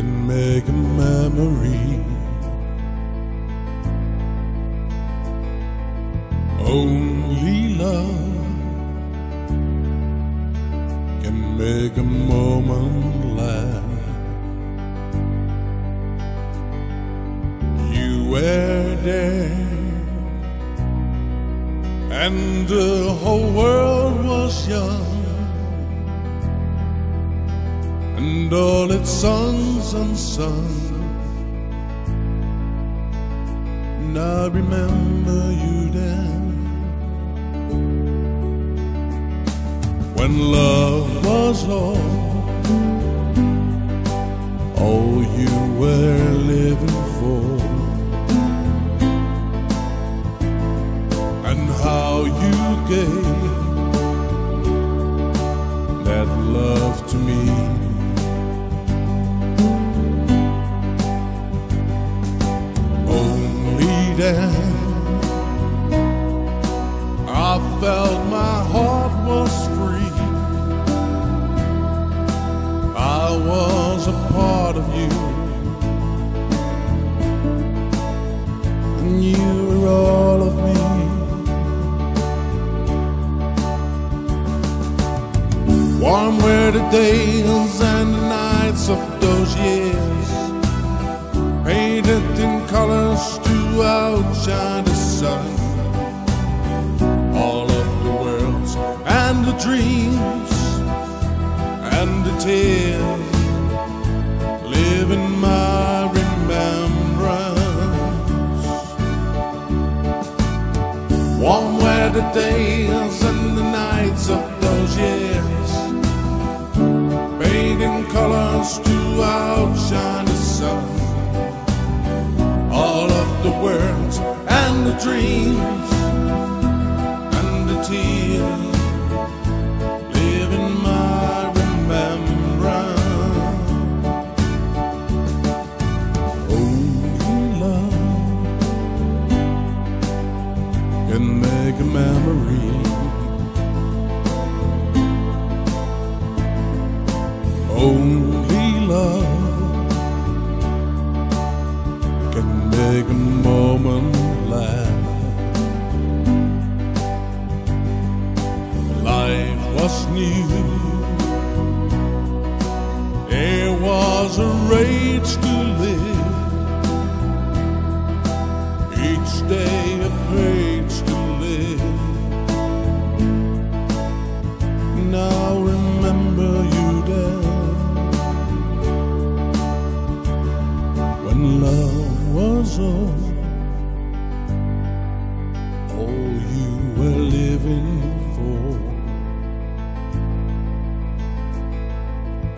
make a memory. Only love can make a moment last. You were there, and the whole world was young, and all its songs unsung. And I remember you then. when love was all, all you were living for, and how you gave Only I felt my heart was free. I was a part of you, and you were all of me. Warm were the days and the nights of those years, painted in colors to outshine the sun all of the worlds and the dreams and the tears live in my remembrance. Warm were the days and the nights of those years, painting colors to outshine the sun. The dreams and the tears live in my remembrance. Oh, Only love can make a memory. Oh, Only love can make a moment last. life was new. There was a rage to live. Each day a page to live. Now remember you there when love was all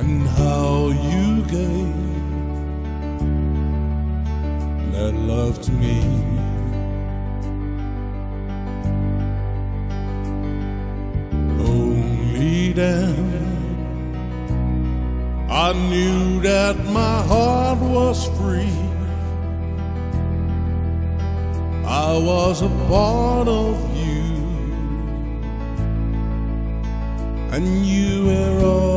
and how you gave that love to me. Only then I knew that my heart was free. I was a part of you, and you were all.